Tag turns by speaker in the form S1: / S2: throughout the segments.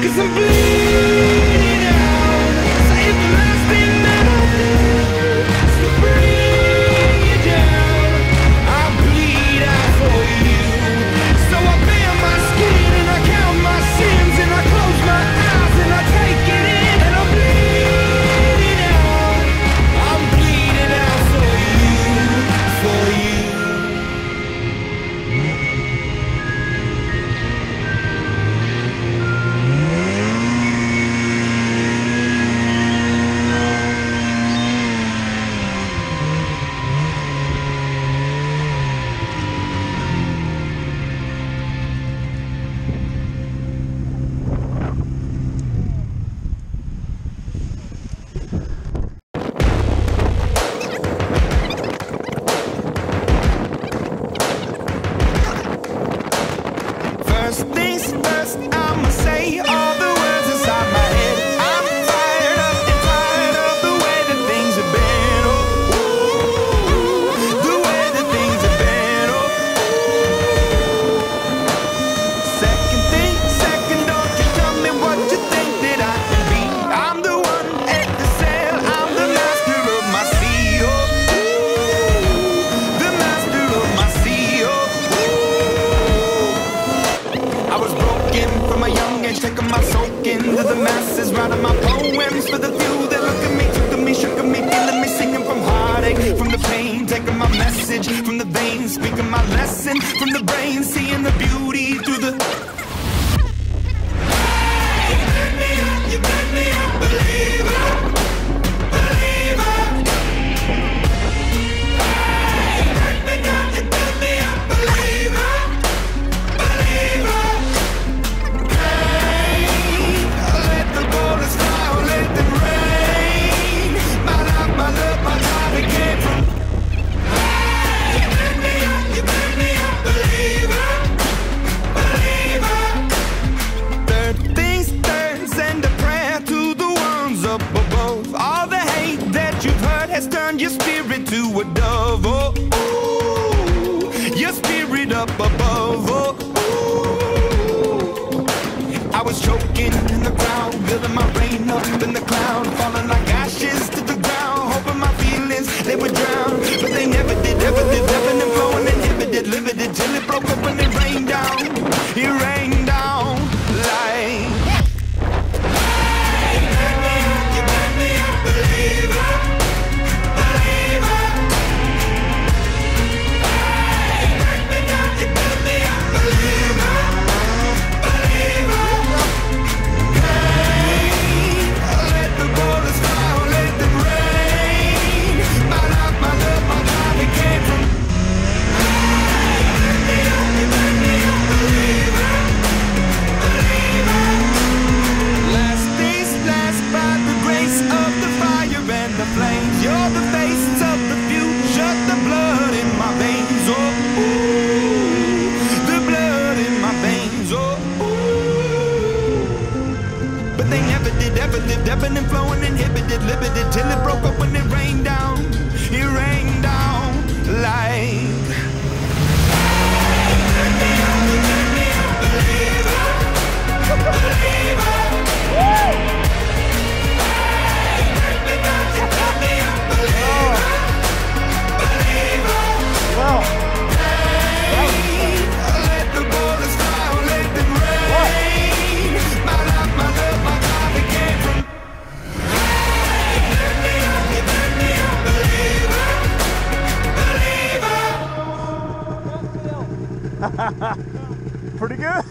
S1: Cause I'm bleeding out. Until it broke open flame.
S2: Pretty good.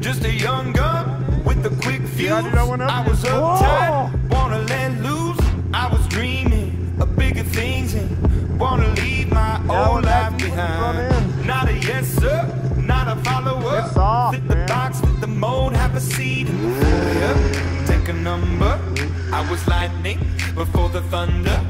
S1: Just a young gun with a quick fuse.
S2: I,
S1: was uptight, Whoa. wanna let loose. I was dreaming of bigger things and wanna leave my
S2: yeah,
S1: old life behind. Not a yes sir, not a follower.
S2: It's off,
S1: fit the
S2: man.
S1: box, fit the mold, have a seat. Take a number. I was lightning before the thunder.